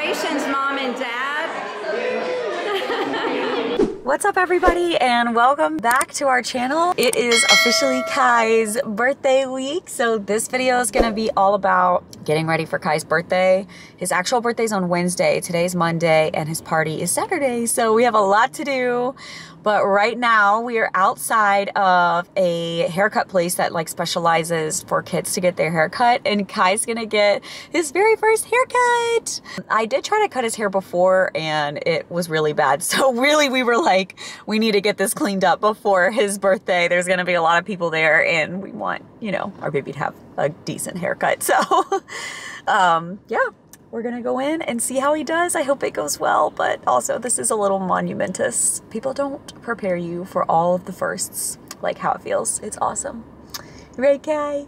Celebrations, Mom and Dad. What's up everybody and welcome back to our channel. It is officially Kai's birthday week. So this video is gonna be all about getting ready for Kai's birthday. His actual birthday's on Wednesday, today's Monday, and his party is Saturday. So we have a lot to do. But right now we are outside of a haircut place that like specializes for kids to get their hair cut and Kai's gonna get his very first haircut. I did try to cut his hair before and it was really bad. So really we were like, we need to get this cleaned up before his birthday. There's gonna be a lot of people there and we want, you know, our baby to have a decent haircut. So um, yeah, we're gonna go in and see how he does. I hope it goes well, but also this is a little monumentous. People don't prepare you for all of the firsts, like how it feels. It's awesome. Right, Kai?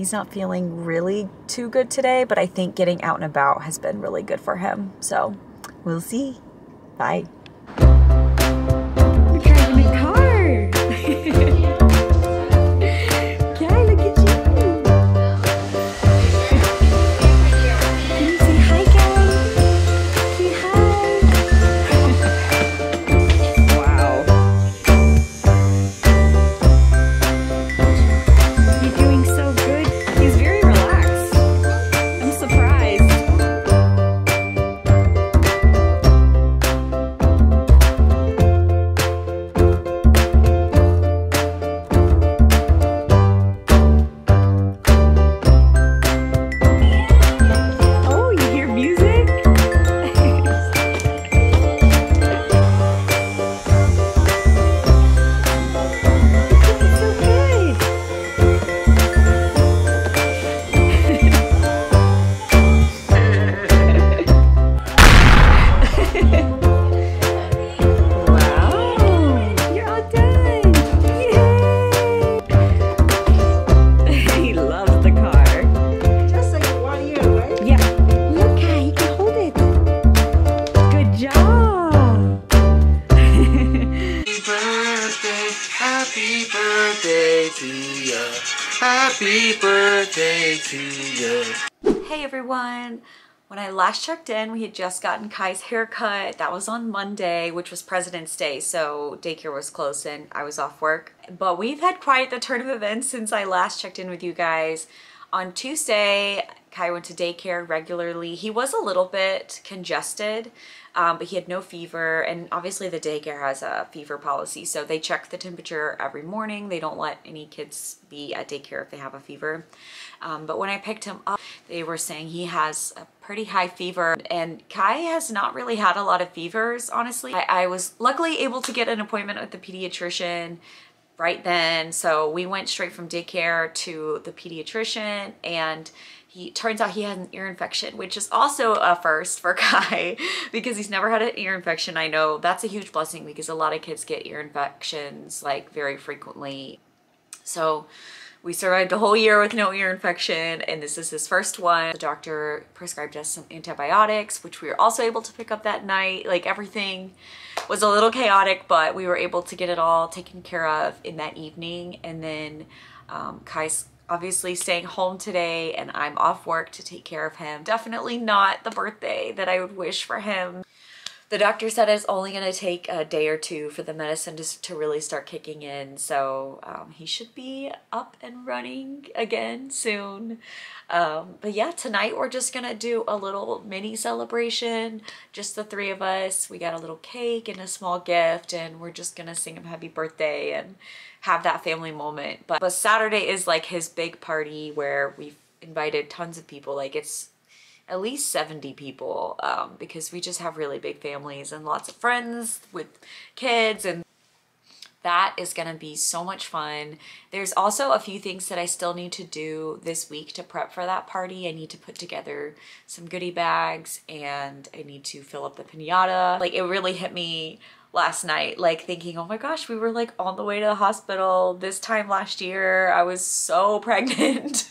He's not feeling really too good today, but I think getting out and about has been really good for him. So we'll see. Bye. To you. Hey everyone! When I last checked in, we had just gotten Kai's haircut. That was on Monday, which was President's Day, so daycare was closed and I was off work. But we've had quite the turn of events since I last checked in with you guys. On Tuesday, Kai went to daycare regularly. He was a little bit congested, um, but he had no fever. And obviously, the daycare has a fever policy, so they check the temperature every morning. They don't let any kids be at daycare if they have a fever. Um, but when I picked him up, they were saying he has a pretty high fever and Kai has not really had a lot of fevers, honestly. I, I was luckily able to get an appointment with the pediatrician right then. So we went straight from daycare to the pediatrician and he turns out he had an ear infection, which is also a first for Kai because he's never had an ear infection. I know that's a huge blessing because a lot of kids get ear infections like very frequently. So we survived a whole year with no ear infection and this is his first one. The doctor prescribed us some antibiotics, which we were also able to pick up that night. Like everything was a little chaotic, but we were able to get it all taken care of in that evening. And then um, Kai's obviously staying home today and I'm off work to take care of him. Definitely not the birthday that I would wish for him. The doctor said it's only going to take a day or two for the medicine to, to really start kicking in. So um, he should be up and running again soon. Um, but yeah, tonight we're just going to do a little mini celebration. Just the three of us. We got a little cake and a small gift and we're just going to sing him happy birthday and have that family moment. But, but Saturday is like his big party where we've invited tons of people. Like it's at least 70 people um, because we just have really big families and lots of friends with kids and that is going to be so much fun. There's also a few things that I still need to do this week to prep for that party. I need to put together some goodie bags and I need to fill up the pinata. Like it really hit me last night, like thinking, oh my gosh, we were like on the way to the hospital this time last year. I was so pregnant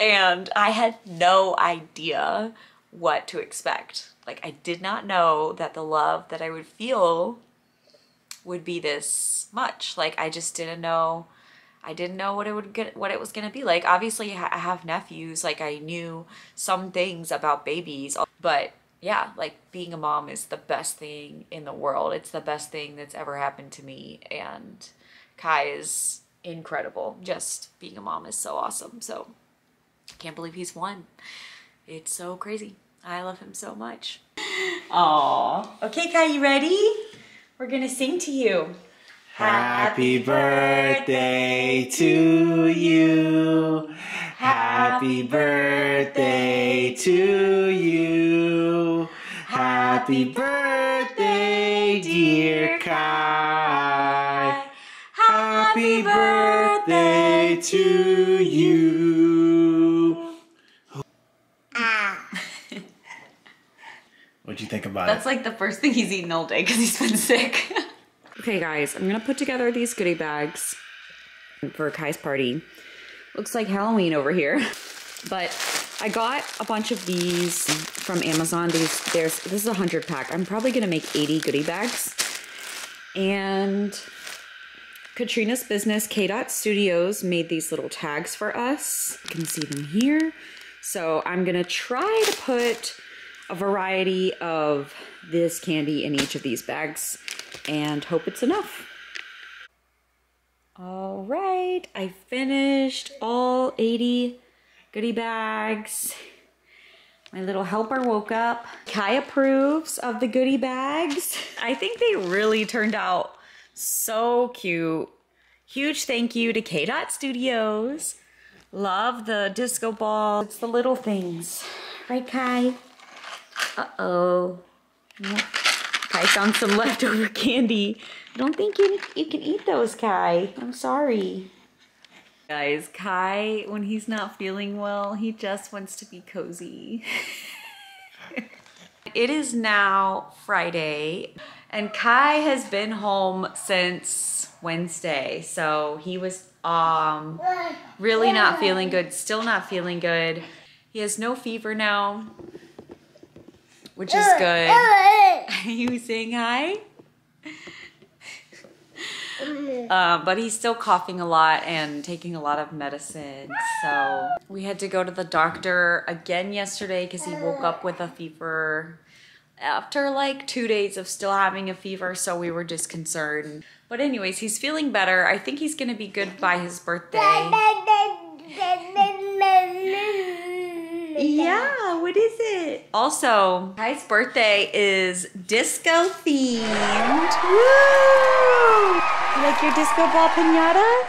and I had no idea what to expect. Like I did not know that the love that I would feel would be this much. Like I just didn't know. I didn't know what it would get, what it was gonna be like. Obviously, I have nephews. Like I knew some things about babies, but yeah, like being a mom is the best thing in the world. It's the best thing that's ever happened to me, and Kai is incredible. Just being a mom is so awesome. So I can't believe he's one. It's so crazy. I love him so much. Aw. Okay, Kai, you ready? We're gonna sing to you. Happy birthday to you. Happy birthday to you. Happy birthday, dear Kai. Happy birthday to you. What'd you think about it? That's like the first thing he's eaten all day because he's been sick. okay, guys, I'm gonna put together these goodie bags for Kai's party. Looks like Halloween over here. But I got a bunch of these from Amazon. These there's this is a hundred pack. I'm probably gonna make 80 goodie bags. And Katrina's business, K Dot Studios, made these little tags for us. You can see them here. So I'm gonna try to put a variety of this candy in each of these bags and hope it's enough. All right, I finished all 80 goodie bags. My little helper woke up. Kai approves of the goodie bags. I think they really turned out so cute. Huge thank you to K Dot Studios. Love the disco ball. It's the little things. Right, Kai? Uh-oh. Kai found some leftover candy. I don't think you, you can eat those, Kai. I'm sorry. Guys, Kai, when he's not feeling well, he just wants to be cozy. it is now Friday, and Kai has been home since Wednesday. So he was um really not feeling good, still not feeling good. He has no fever now, which is good. Are you saying hi? Um, but he's still coughing a lot and taking a lot of medicine. So we had to go to the doctor again yesterday because he woke up with a fever after like two days of still having a fever. So we were just concerned. But anyways, he's feeling better. I think he's gonna be good by his birthday. What is it? Also, Kai's birthday is disco themed. Woo! You like your disco ball pinata?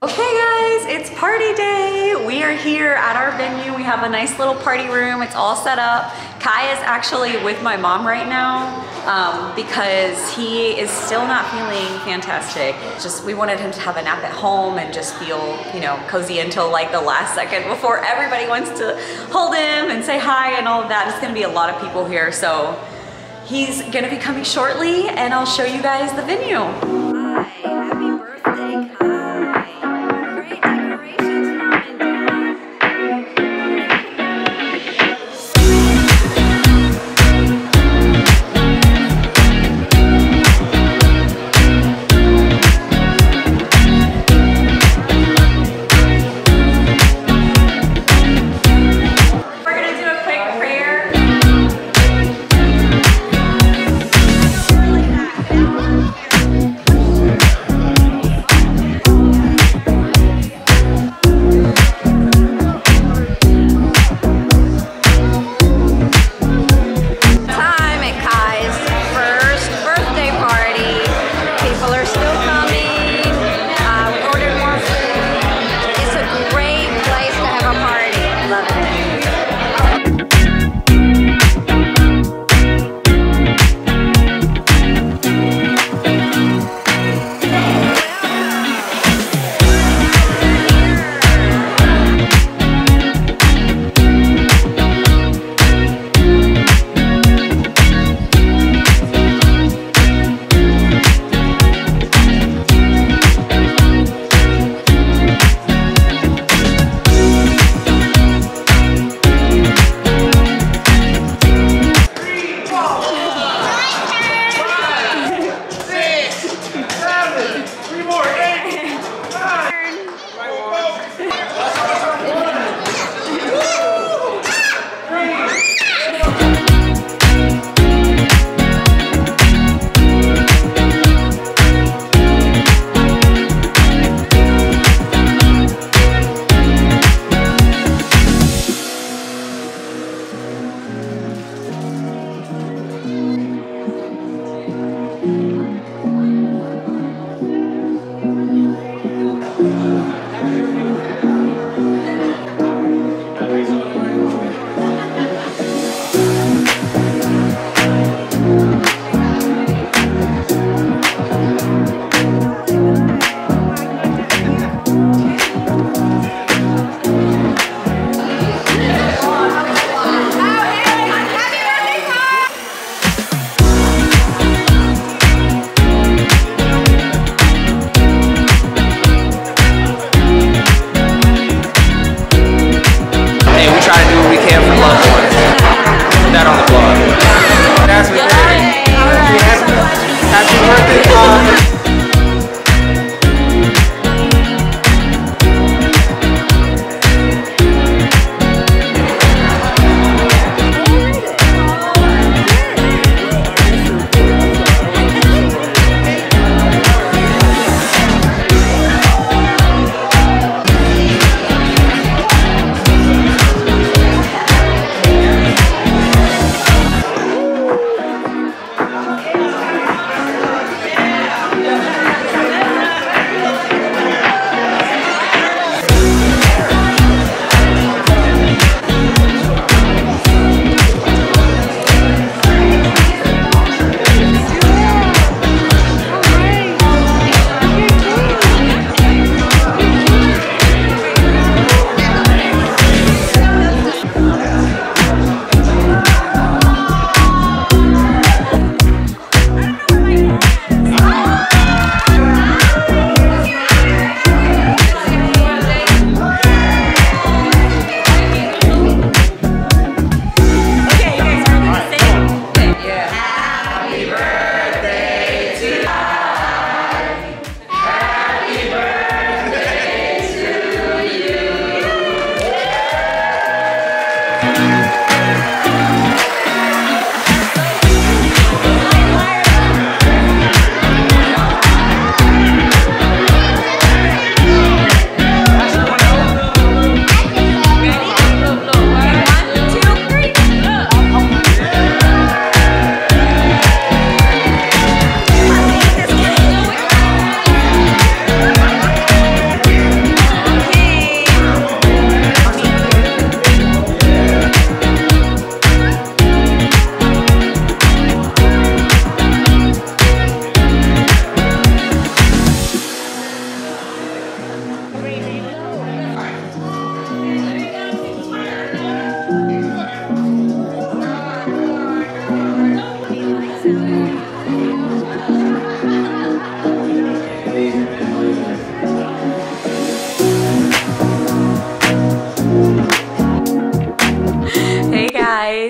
Okay guys, it's party day. We are here at our venue. We have a nice little party room. It's all set up. Kai is actually with my mom right now um, because he is still not feeling fantastic. Just we wanted him to have a nap at home and just feel, you know, cozy until like the last second before everybody wants to hold him and say hi and all of that. It's gonna be a lot of people here, so he's gonna be coming shortly and I'll show you guys the venue.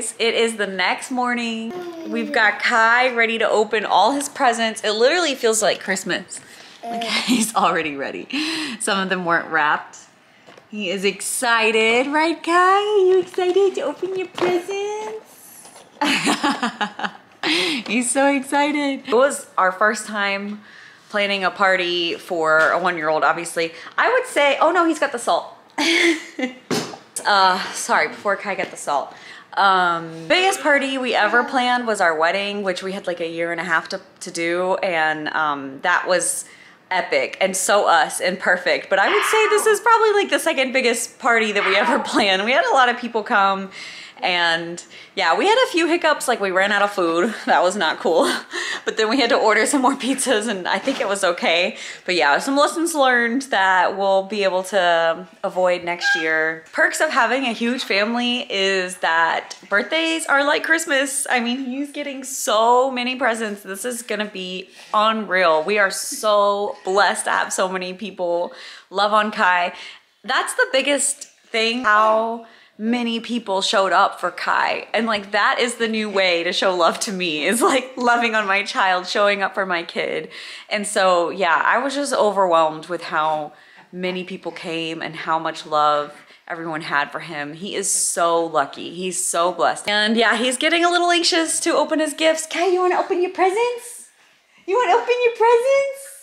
Guys, it is the next morning. We've got Kai ready to open all his presents. It literally feels like Christmas. Like he's already ready. Some of them weren't wrapped. He is excited, right Kai? Are you excited to open your presents? he's so excited. It was our first time planning a party for a one-year-old, obviously. I would say, oh no, he's got the salt. uh, sorry, before Kai got the salt. Um, biggest party we ever planned was our wedding, which we had like a year and a half to, to do. And um, that was epic and so us and perfect. But I would say this is probably like the second biggest party that we ever planned. We had a lot of people come and yeah, we had a few hiccups, like we ran out of food. That was not cool. But then we had to order some more pizzas and I think it was okay. But yeah, some lessons learned that we'll be able to avoid next year. Perks of having a huge family is that birthdays are like Christmas. I mean, he's getting so many presents. This is gonna be unreal. We are so blessed to have so many people love on Kai. That's the biggest thing, how many people showed up for Kai. And like that is the new way to show love to me is like loving on my child, showing up for my kid. And so yeah, I was just overwhelmed with how many people came and how much love everyone had for him. He is so lucky. He's so blessed. And yeah, he's getting a little anxious to open his gifts. Kai, you want to open your presents? You want to open your presents?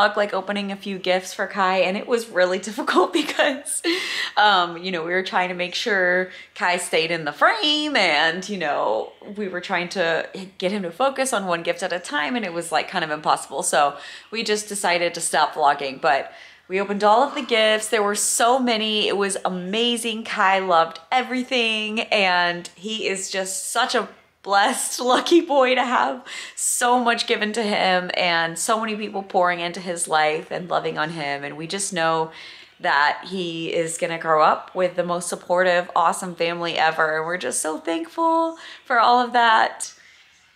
Vlog like opening a few gifts for Kai and it was really difficult because um, you know, we were trying to make sure Kai stayed in the frame and you know, we were trying to get him to focus on one gift at a time and it was like kind of impossible. So we just decided to stop vlogging, but we opened all of the gifts. There were so many. It was amazing. Kai loved everything and he is just such a blessed, lucky boy to have so much given to him and so many people pouring into his life and loving on him. And we just know that he is gonna grow up with the most supportive, awesome family ever. And we're just so thankful for all of that.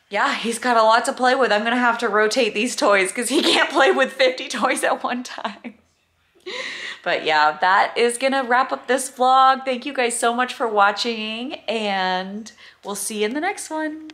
Yeah, he's got a lot to play with. I'm gonna have to rotate these toys because he can't play with 50 toys at one time. But yeah, that is gonna wrap up this vlog. Thank you guys so much for watching and we'll see you in the next one.